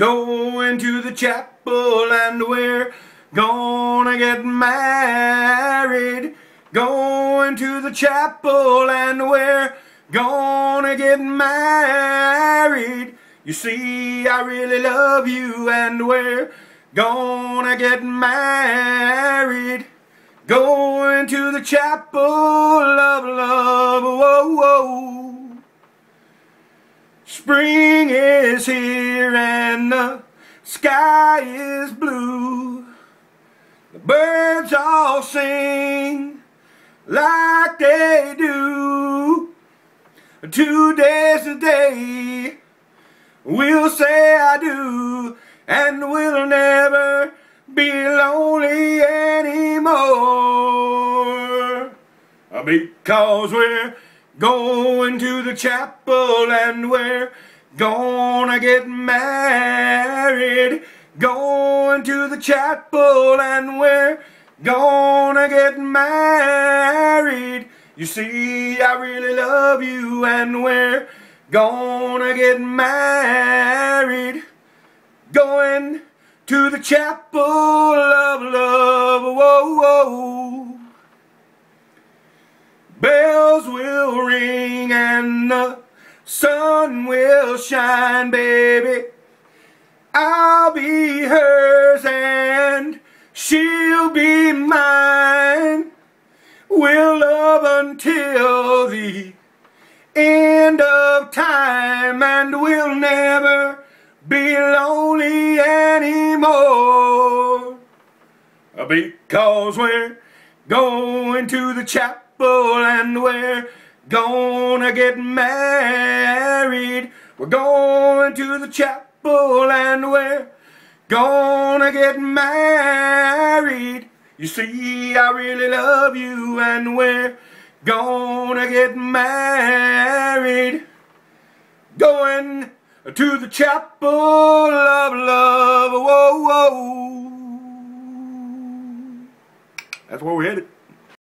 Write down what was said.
going to the chapel and we're gonna get married. Going to the chapel and we're gonna get married. You see, I really love you and we're gonna get married. Going to the chapel of love, whoa, whoa. Spring is here and the sky is blue. The birds all sing like they do. Today's the day we'll say I do, and we'll never be lonely anymore. Because we're going to the chapel and we're gonna get married. Going to the chapel and we're gonna get married. You see, I really love you and we're gonna get married. Going to the chapel of love, whoa, whoa. Bells will the sun will shine, baby. I'll be hers and she'll be mine. We'll love until the end of time and we'll never be lonely anymore. Because we're going to the chapel and we're gonna get married. We're going to the chapel and we're gonna get married. You see, I really love you and we're gonna get married. Going to the chapel of love, whoa, whoa. That's where we're headed.